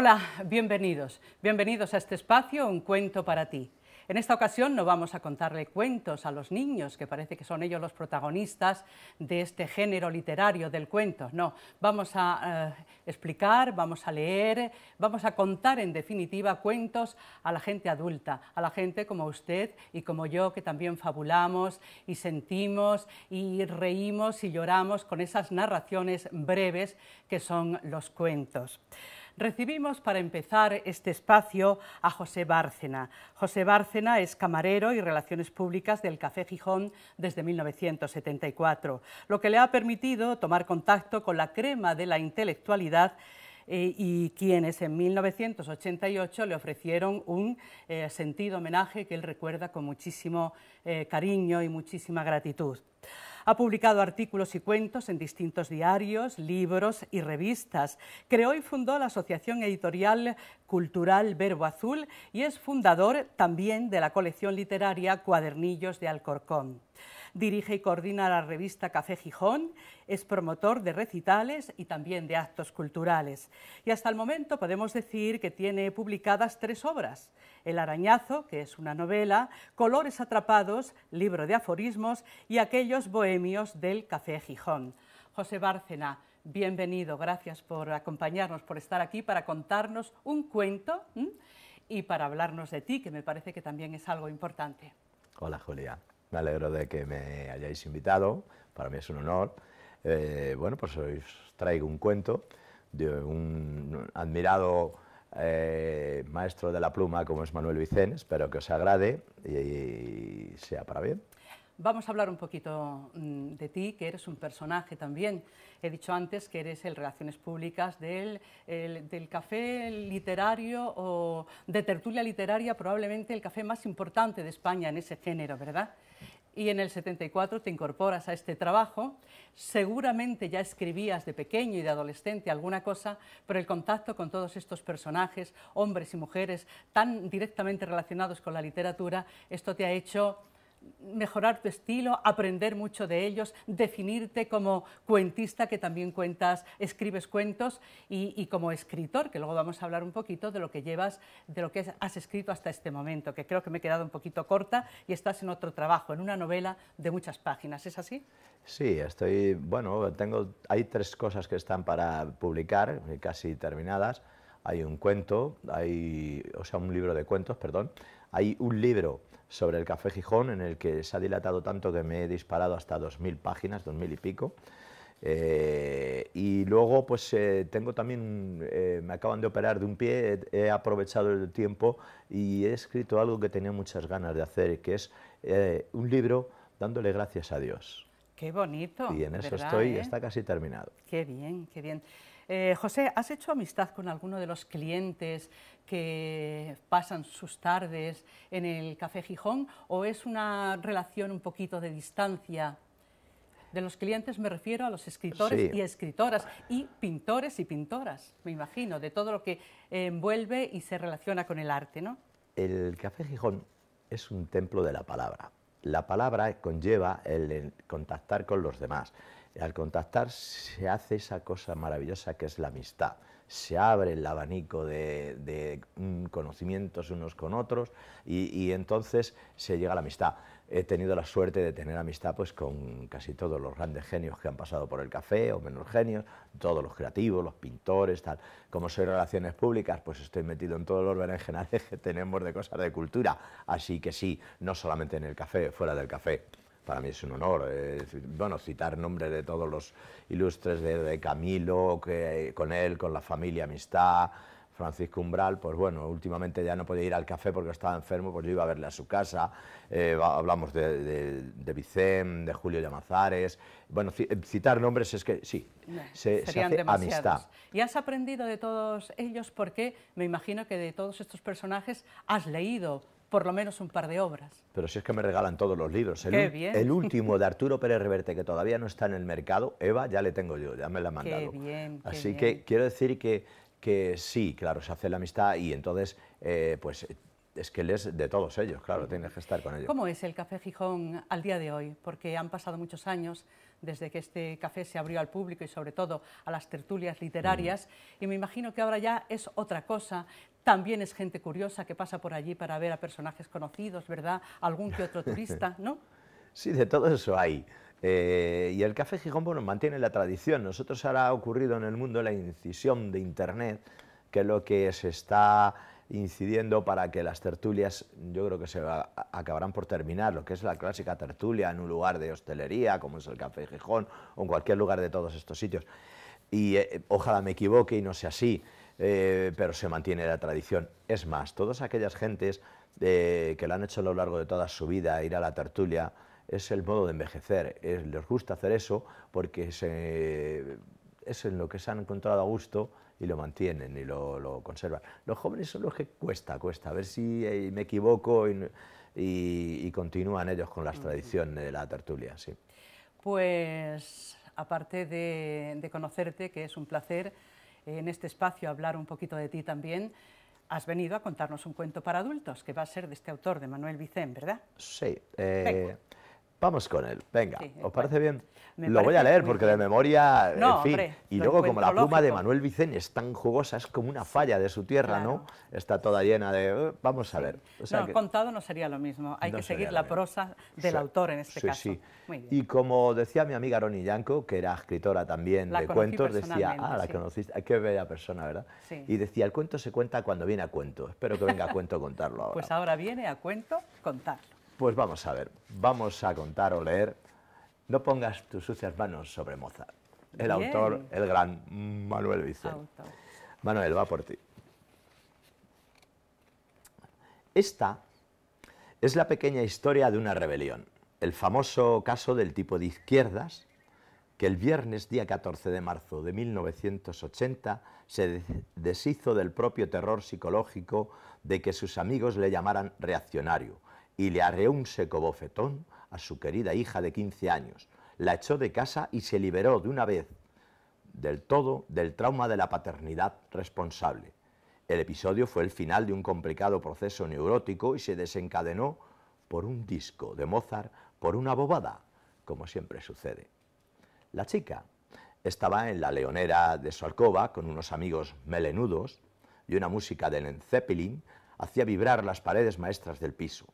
Hola, bienvenidos. Bienvenidos a este espacio, Un cuento para ti. En esta ocasión no vamos a contarle cuentos a los niños, que parece que son ellos los protagonistas de este género literario del cuento. No, vamos a eh, explicar, vamos a leer, vamos a contar en definitiva cuentos a la gente adulta, a la gente como usted y como yo, que también fabulamos y sentimos y reímos y lloramos con esas narraciones breves que son los cuentos. Recibimos para empezar este espacio a José Bárcena. José Bárcena es camarero y relaciones públicas del Café Gijón desde 1974, lo que le ha permitido tomar contacto con la crema de la intelectualidad eh, y quienes en 1988 le ofrecieron un eh, sentido homenaje que él recuerda con muchísimo eh, cariño y muchísima gratitud. Ha publicado artículos y cuentos en distintos diarios, libros y revistas. Creó y fundó la Asociación Editorial Cultural Verbo Azul y es fundador también de la colección literaria Cuadernillos de Alcorcón dirige y coordina la revista Café Gijón, es promotor de recitales y también de actos culturales. Y hasta el momento podemos decir que tiene publicadas tres obras, El arañazo, que es una novela, Colores atrapados, libro de aforismos y aquellos bohemios del Café Gijón. José Bárcena, bienvenido, gracias por acompañarnos, por estar aquí para contarnos un cuento y para hablarnos de ti, que me parece que también es algo importante. Hola Julia. Me alegro de que me hayáis invitado, para mí es un honor. Eh, bueno, pues os traigo un cuento de un admirado eh, maestro de la pluma como es Manuel Vicente, espero que os agrade y, sea para bien. Vamos a hablar un poquito mm, de ti, que eres un personaje también. He dicho antes que eres el Relaciones Públicas del, del café literario o de tertulia literaria, probablemente el café más importante de España en ese género, ¿verdad? Y en el 74 te incorporas a este trabajo. Seguramente ya escribías de pequeño y de adolescente alguna cosa, pero el contacto con todos estos personajes, hombres y mujeres, tan directamente relacionados con la literatura, esto te ha hecho mejorar tu estilo, aprender mucho de ellos, definirte como cuentista que también cuentas, escribes cuentos y, como escritor, que luego vamos a hablar un poquito de lo que llevas, de lo que has escrito hasta este momento, que creo que me he quedado un poquito corta y estás en otro trabajo, en una novela de muchas páginas, ¿es así? Sí, estoy, bueno, tengo, hay tres cosas que están para publicar, casi terminadas. Hay un cuento, hay, o sea, un libro de cuentos, perdón. Hay un libro sobre el Café Gijón, en el que se ha dilatado tanto que me he disparado hasta 2.000 páginas, 2.000 y pico. Eh, y luego, pues eh, tengo también, eh, me acaban de operar de un pie, he, aprovechado el tiempo y he escrito algo que tenía muchas ganas de hacer, que es un libro dándole gracias a Dios. Qué bonito. Y en eso estoy, está casi terminado. Qué bien, qué bien. Eh, José, ¿has hecho amistad con alguno de los clientes que pasan sus tardes en el Café Gijón o es una relación un poquito de distancia? De los clientes me refiero a los escritores y escritoras y pintores y pintoras, me imagino, de todo lo que envuelve y se relaciona con el arte, ¿no? El Café Gijón es un templo de la palabra. La palabra conlleva el contactar con los demás al contactar se hace esa cosa maravillosa que es la amistad. Se abre el abanico de, mm, conocimientos unos con otros y, entonces se llega a la amistad. He tenido la suerte de tener amistad pues, con casi todos los grandes genios que han pasado por el café o menos genios, todos los creativos, los pintores, tal. Como soy relaciones públicas, pues estoy metido en todos los berenjenales que tenemos de cosas de cultura. Así que sí, no solamente en el café, fuera del café para mí es un honor. bueno, citar nombres de todos los ilustres de, Camilo, que, con él, con la familia Amistad, Francisco Umbral, pues bueno, últimamente ya no podía ir al café porque estaba enfermo, pues yo iba a verle a su casa, eh, hablamos de, de, Vicente, de Julio Llamazares, bueno, citar nombres es que sí, se, se hace amistad. ¿Y has aprendido de todos ellos? Porque me imagino que de todos estos personajes has leído por lo menos un par de obras. Pero si es que me regalan todos los libros. El, el último de Arturo Pérez Reverte, que todavía no está en el mercado, Eva, ya le tengo yo, ya me la ha mandado. Qué bien, Así que quiero decir que, que sí, claro, se hace la amistad y entonces, eh, pues es que él es de todos ellos, claro, tienes que estar con ellos. ¿Cómo es el Café Gijón al día de hoy? Porque han pasado muchos años desde que este café se abrió al público y sobre todo a las tertulias literarias. Y me imagino que ahora ya es otra cosa. También es gente curiosa que pasa por allí para ver a personajes conocidos, ¿verdad? Algún que otro turista, ¿no? Sí, de todo eso hay. Eh, y el Café Gijón bueno, mantiene la tradición. Nosotros ahora ha ocurrido en el mundo la incisión de Internet, que es lo que se está incidiendo para que las tertulias, yo creo que se acabarán por terminar, lo que es la clásica tertulia en un lugar de hostelería, como es el Café Gijón, o en cualquier lugar de todos estos sitios. Y eh, ojalá me equivoque y no sea así, eh, pero se mantiene la tradición. Es más, todas aquellas gentes que lo han hecho a lo largo de toda su vida, ir a la tertulia, es el modo de envejecer. les gusta hacer eso porque es en lo que se han encontrado a gusto y lo mantienen y lo, conservan. Los jóvenes son los que cuesta, cuesta, a ver si eh, me equivoco y, continúan ellos con las tradiciones de la tertulia. Sí. Pues aparte de, conocerte, que es un placer en este espacio hablar un poquito de ti también, has venido a contarnos un cuento para adultos, que va a ser de este autor, de Manuel Vicén, ¿verdad? Sí. Eh, Vamos con él, venga, ¿os parece bien? Lo voy a leer porque de memoria, en fin, y luego como la pluma de Manuel Vicente es tan jugosa, es como una falla de su tierra, ¿no? Está toda llena de... Eh, vamos a ver. no, contado no sería lo mismo, hay que seguir la prosa del autor en este caso. Sí. Y como decía mi amiga Ronnie Yanko, que era escritora también de cuentos, decía, ah, la conociste, qué bella persona, ¿verdad? Y decía, el cuento se cuenta cuando viene a cuento, espero que venga a cuento contarlo ahora. Pues ahora viene a cuento contarlo. Pues vamos a ver, vamos a contar o leer No pongas tus sucias manos sobre Mozart. El autor, el gran Manuel Vicente. Manuel, va por ti. Esta es la pequeña historia de una rebelión, el famoso caso del tipo de izquierdas que el viernes día 14 de marzo de 1980 se deshizo del propio terror psicológico de que sus amigos le llamaran reaccionario, y le arreó un seco bofetón a su querida hija de 15 años. La echó de casa y se liberó de una vez del todo del trauma de la paternidad responsable. El episodio fue el final de un complicado proceso neurótico y se desencadenó por un disco de Mozart, por una bobada, como siempre sucede. La chica estaba en la leonera de su alcoba con unos amigos melenudos y una música de Zeppelin hacía vibrar las paredes maestras del piso.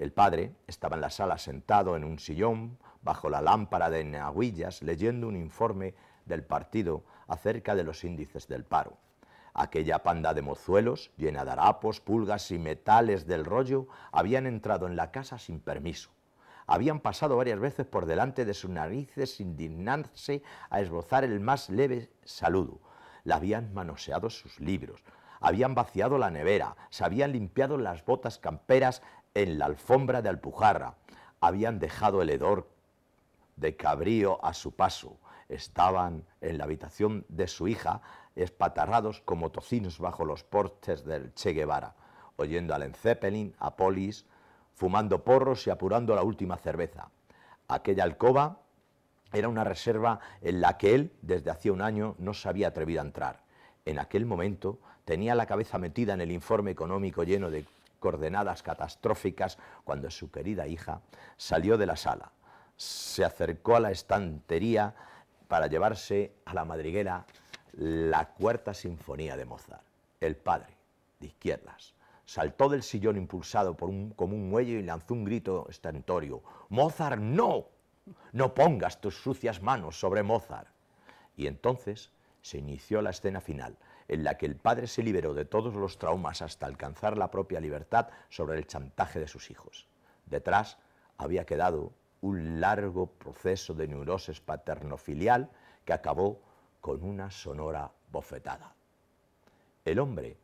El padre estaba en la sala sentado en un sillón, bajo la lámpara de nahuillas, leyendo un informe del partido acerca de los índices del paro. Aquella panda de mozuelos, llena de harapos, pulgas y metales del rollo, habían entrado en la casa sin permiso. Habían pasado varias veces por delante de sus narices sin dignarse a esbozar el más leve saludo. Le habían manoseado sus libros, habían vaciado la nevera, se habían limpiado las botas camperas en la alfombra de Alpujarra. Habían dejado el hedor de cabrío a su paso. Estaban en la habitación de su hija, espatarrados como tocinos bajo los portes del Che Guevara, oyendo al Enzeppelin, a Polis, fumando porros y apurando la última cerveza. Aquella alcoba era una reserva en la que él, desde hacía un año, no se había atrevido a entrar. En aquel momento tenía la cabeza metida en el informe económico lleno de coordenadas catastróficas cuando su querida hija salió de la sala, se acercó a la estantería para llevarse a la madriguera la cuarta sinfonía de Mozart. El padre, de izquierdas, saltó del sillón impulsado por un, como un muelle y lanzó un grito estentorio. Mozart, no, no pongas tus sucias manos sobre Mozart. Y entonces se inició la escena final en la que el padre se liberó de todos los traumas hasta alcanzar la propia libertad sobre el chantaje de sus hijos. Detrás había quedado un largo proceso de neurosis paternofilial que acabó con una sonora bofetada. El hombre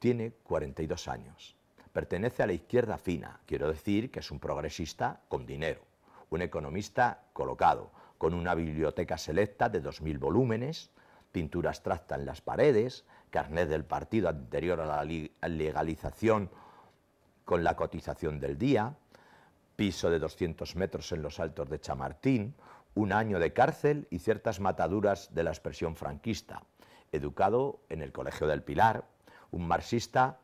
tiene 42 años, pertenece a la izquierda fina, quiero decir que es un progresista con dinero, un economista colocado, con una biblioteca selecta de 2.000 volúmenes, pintura abstracta en las paredes, carnet del partido anterior a la legalización con la cotización del día, piso de 200 metros en los altos de Chamartín, un año de cárcel y ciertas mataduras de la expresión franquista. Educado en el Colegio del Pilar, un marxista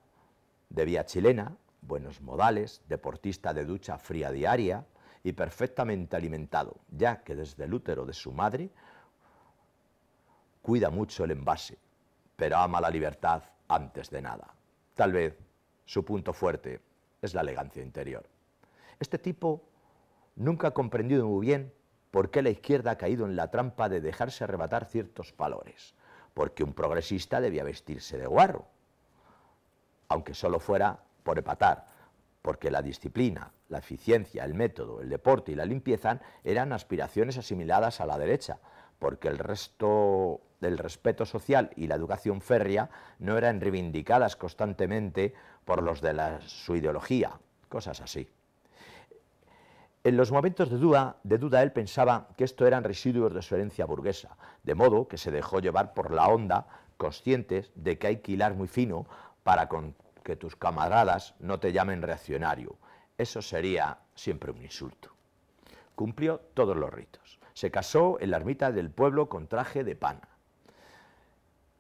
de vía chilena, buenos modales, deportista de ducha fría diaria y perfectamente alimentado, ya que desde el útero de su madre cuida mucho el envase, pero ama la libertad antes de nada. Tal vez su punto fuerte es la elegancia interior. Este tipo nunca ha comprendido muy bien por qué la izquierda ha caído en la trampa de dejarse arrebatar ciertos valores, porque un progresista debía vestirse de guarro, aunque solo fuera por epatar, porque la disciplina, la eficiencia, el método, el deporte y la limpieza eran aspiraciones asimiladas a la derecha, porque el resto del respeto social y la educación férrea no eran reivindicadas constantemente por los de su ideología, cosas así. En los momentos de duda, de duda él pensaba que esto eran residuos de su herencia burguesa, de modo que se dejó llevar por la onda, conscientes de que hay que hilar muy fino para que tus camaradas no te llamen reaccionario. Eso sería siempre un insulto. Cumplió todos los ritos. Se casó en la ermita del pueblo con traje de pana.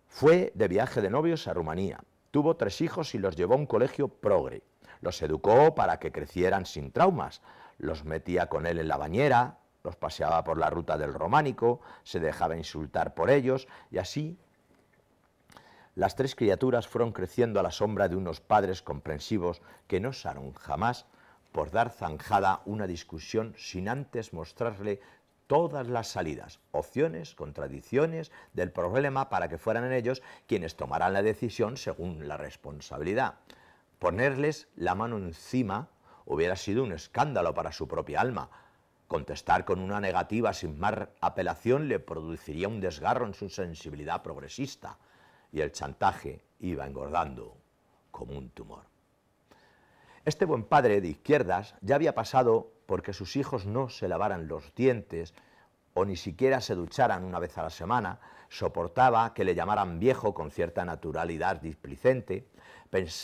Fue de viaje de novios a Rumanía. Tuvo tres hijos y los llevó a un colegio progre. Los educó para que crecieran sin traumas. Los metía con él en la bañera, los paseaba por la ruta del románico, se dejaba insultar por ellos y así las tres criaturas fueron creciendo a la sombra de unos padres comprensivos que no osaron jamás por dar zanjada una discusión sin antes mostrarle todas las salidas, opciones, contradicciones del problema para que fueran en ellos quienes tomaran la decisión según la responsabilidad. Ponerles la mano encima hubiera sido un escándalo para su propia alma. Contestar con una negativa sin más apelación le produciría un desgarro en su sensibilidad progresista y el chantaje iba engordando como un tumor. Este buen padre de izquierdas ya había pasado porque sus hijos no se lavaran los dientes o ni siquiera se ducharan una vez a la semana, soportaba que le llamaran viejo con cierta naturalidad displicente,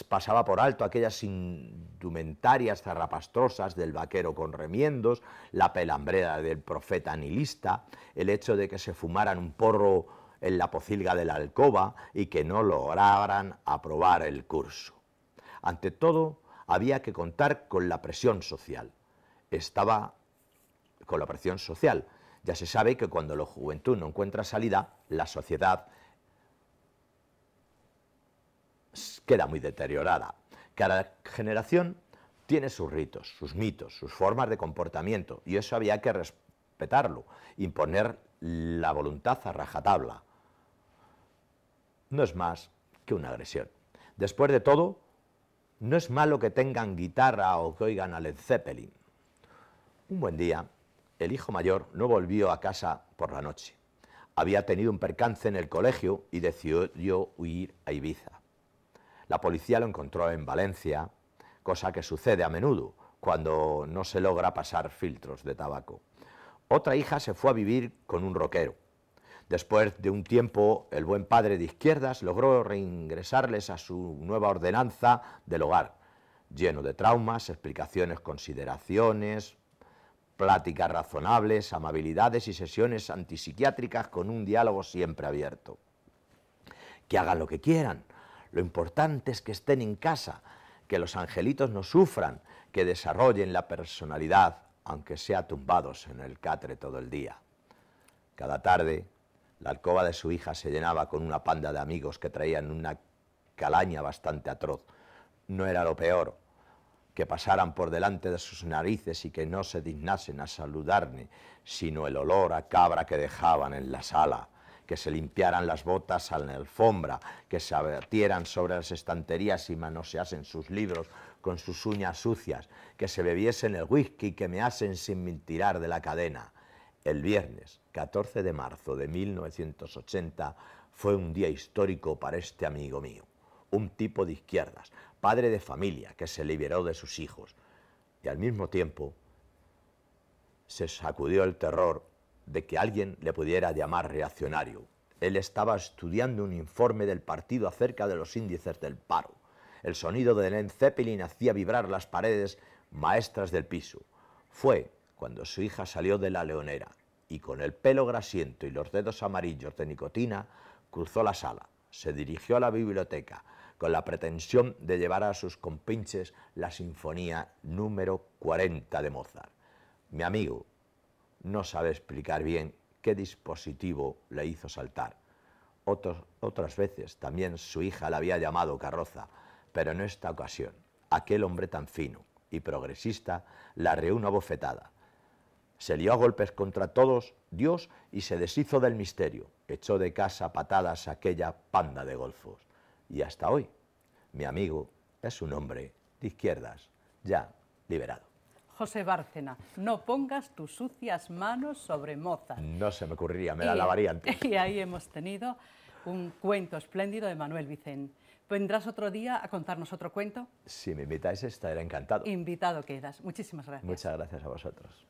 pasaba por alto aquellas indumentarias zarrapastrosas del vaquero con remiendos, la pelambrera del profeta nihilista, el hecho de que se fumaran un porro en la pocilga de la alcoba y que no lograran aprobar el curso. Ante todo, había que contar con la presión social. Estaba con la presión social. Ya se sabe que cuando la juventud no encuentra salida, la sociedad queda muy deteriorada. Cada generación tiene sus ritos, sus mitos, sus formas de comportamiento, y eso había que respetarlo, imponer la voluntad a rajatabla. No es más que una agresión. Después de todo, no es malo que tengan guitarra o que oigan a Led Zeppelin. Un buen día, el hijo mayor no volvió a casa por la noche. Había tenido un percance en el colegio y decidió huir a Ibiza. La policía lo encontró en Valencia, cosa que sucede a menudo cuando no se logra pasar filtros de tabaco. Otra hija se fue a vivir con un roquero. Después de un tiempo, el buen padre de izquierdas logró reingresarles a su nueva ordenanza del hogar, lleno de traumas, explicaciones, consideraciones, pláticas razonables, amabilidades y sesiones antipsiquiátricas con un diálogo siempre abierto. Que hagan lo que quieran. Lo importante es que estén en casa, que los angelitos no sufran, que desarrollen la personalidad, aunque sea tumbados en el catre todo el día. Cada tarde, la alcoba de su hija se llenaba con una panda de amigos que traían una calaña bastante atroz. No era lo peor que pasaran por delante de sus narices y que no se dignasen a saludarme, sino el olor a cabra que dejaban en la sala, que se limpiaran las botas a la alfombra, que se abatieran sobre las estanterías y manoseasen sus libros con sus uñas sucias, que se bebiesen el whisky y que me hacen sin tirar de la cadena. El viernes 14 de marzo de 1980 fue un día histórico para este amigo mío, un tipo de izquierdas, padre de familia que se liberó de sus hijos y al mismo tiempo se sacudió el terror de que alguien le pudiera llamar reaccionario. Él estaba estudiando un informe del partido acerca de los índices del paro. El sonido de Len Zeppelin hacía vibrar las paredes maestras del piso. Fue cuando su hija salió de la leonera y con el pelo grasiento y los dedos amarillos de nicotina, cruzó la sala, se dirigió a la biblioteca con la pretensión de llevar a sus compinches la sinfonía número 40 de Mozart. Mi amigo no sabe explicar bien qué dispositivo le hizo saltar. otras veces también su hija la había llamado carroza, pero en esta ocasión aquel hombre tan fino y progresista la reúne a bofetada. Se lió a golpes contra todos Dios y se deshizo del misterio. Echó de casa patadas aquella panda de golfos. Y hasta hoy, mi amigo es un hombre de izquierdas, ya liberado. José Bárcena, no pongas tus sucias manos sobre Mozart. No se me ocurriría, me la lavaría antes. Y ahí hemos tenido un cuento espléndido de Manuel Vicén. ¿Vendrás otro día a contarnos otro cuento? Si me invitáis, estaré encantado. Invitado quedas. Muchísimas gracias. Muchas gracias a vosotros.